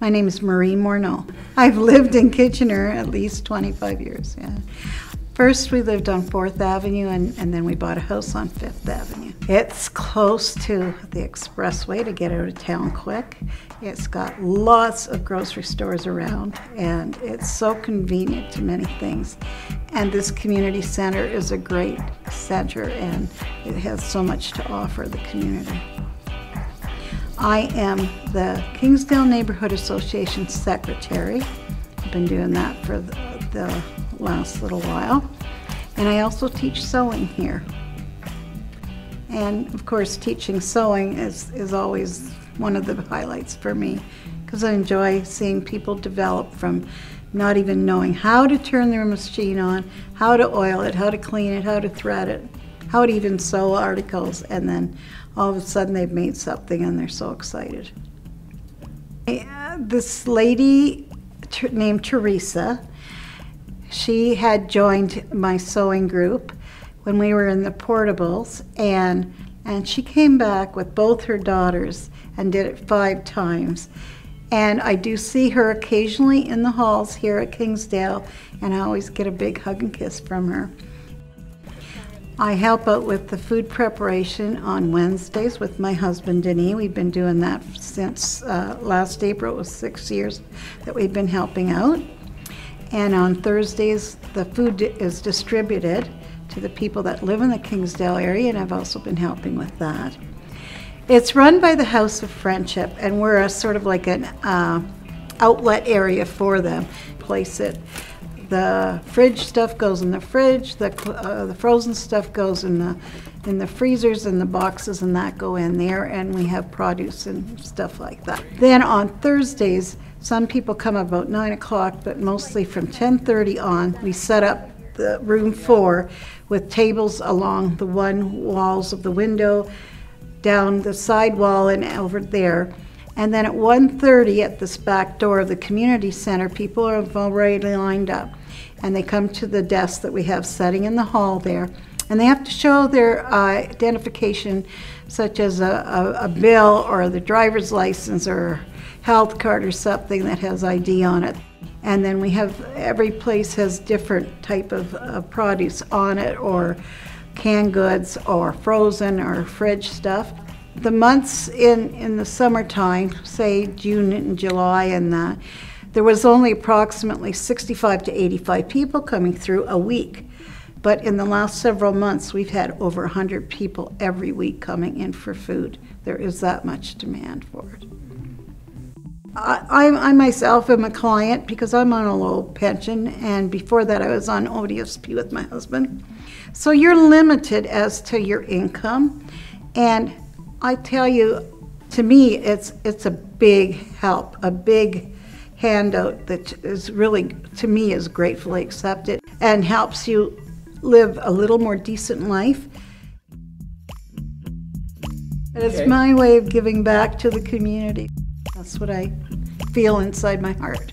My name is Marie Morneau. I've lived in Kitchener at least 25 years. Yeah. First, we lived on Fourth Avenue, and, and then we bought a house on Fifth Avenue. It's close to the expressway to get out of town quick. It's got lots of grocery stores around, and it's so convenient to many things. And this community center is a great center, and it has so much to offer the community. I am the Kingsdale Neighborhood Association Secretary. I've been doing that for the, the last little while. And I also teach sewing here. And of course, teaching sewing is, is always one of the highlights for me because I enjoy seeing people develop from not even knowing how to turn their machine on, how to oil it, how to clean it, how to thread it, how to even sew articles, and then all of a sudden they've made something and they're so excited. This lady named Teresa she had joined my sewing group when we were in the portables, and and she came back with both her daughters and did it five times. And I do see her occasionally in the halls here at Kingsdale, and I always get a big hug and kiss from her. I help out with the food preparation on Wednesdays with my husband Denis. We've been doing that since uh, last April. It was six years that we've been helping out. And on Thursdays, the food is distributed to the people that live in the Kingsdale area, and I've also been helping with that. It's run by the House of Friendship, and we're a sort of like an uh, outlet area for them. Place it. The fridge stuff goes in the fridge. The uh, the frozen stuff goes in the in the freezers and the boxes, and that go in there. And we have produce and stuff like that. Then on Thursdays some people come about 9 o'clock, but mostly from 10.30 on, we set up the room four with tables along the one walls of the window, down the side wall and over there. And then at 1.30 at this back door of the community center, people are already lined up. And they come to the desk that we have setting in the hall there. And they have to show their uh, identification, such as a, a, a bill or the driver's license or health card or something that has ID on it. And then we have, every place has different type of uh, produce on it or canned goods or frozen or fridge stuff. The months in, in the summertime, say June and July and that, there was only approximately 65 to 85 people coming through a week. But in the last several months, we've had over 100 people every week coming in for food. There is that much demand for it. I, I, myself am a client because I'm on a low pension, and before that, I was on ODSP with my husband. So you're limited as to your income, and I tell you, to me, it's it's a big help, a big handout that is really, to me, is gratefully accepted and helps you live a little more decent life. And it's my way of giving back to the community. That's what I feel inside my heart.